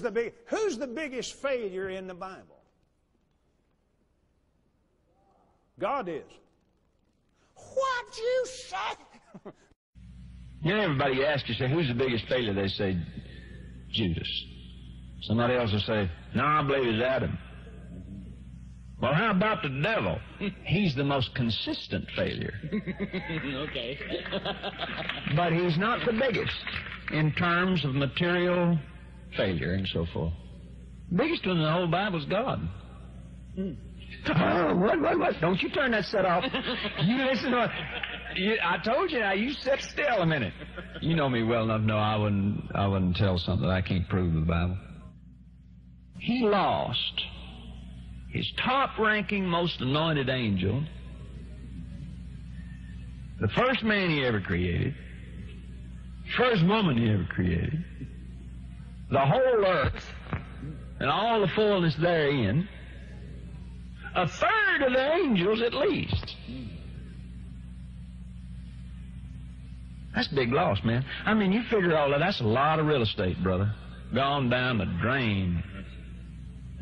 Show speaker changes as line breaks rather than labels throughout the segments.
the big, who's the biggest failure in the Bible? God is. What you say?
You know, everybody asks you, say, who's the biggest failure? They say, Judas. Somebody else will say, no, I believe it's Adam. Well, how about the devil? He's the most consistent failure.
okay.
but he's not the biggest in terms of material failure and so forth. Biggest one in the whole Bible is God. Hmm. Oh, what, what, what? Don't you turn that set off. you listen to you, I told you now, you sit still a minute. You know me well enough to know I wouldn't, I wouldn't tell something I can't prove in the Bible. He lost his top ranking, most anointed angel, the first man he ever created, first woman he ever created, the whole earth, and all the fullness therein, a third of the angels at least. That's big loss, man. I mean, you figure all that, that's a lot of real estate, brother. Gone down the drain.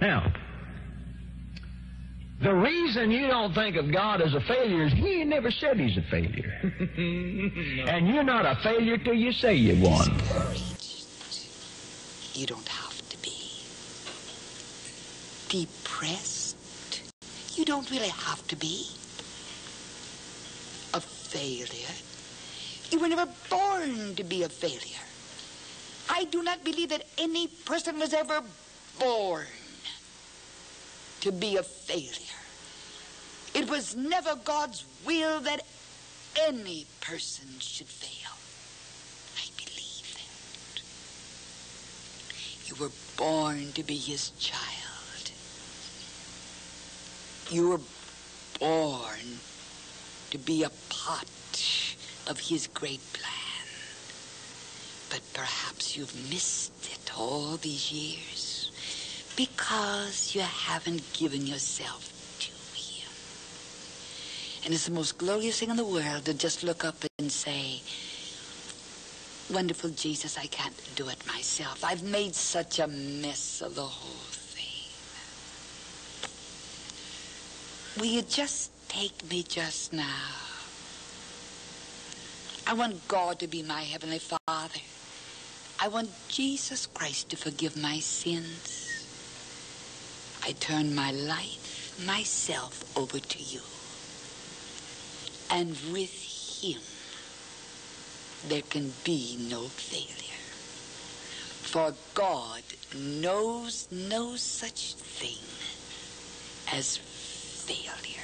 Now, the reason you don't think of God as a failure is He never said He's a failure. no. And you're not a failure till you say you won.
You don't have to be depressed. You don't really have to be a failure. You were never born to be a failure. I do not believe that any person was ever born to be a failure. It was never God's will that any person should fail. I believe that. You were born to be his child. You were born to be a part of his great plan. But perhaps you've missed it all these years because you haven't given yourself to him. And it's the most glorious thing in the world to just look up and say, Wonderful Jesus, I can't do it myself. I've made such a mess of the whole thing. Will you just take me just now? I want God to be my Heavenly Father. I want Jesus Christ to forgive my sins. I turn my life, myself over to you. And with him, there can be no failure. For God knows no such thing as failure.